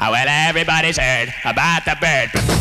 Ah, well, everybody's heard about the bird.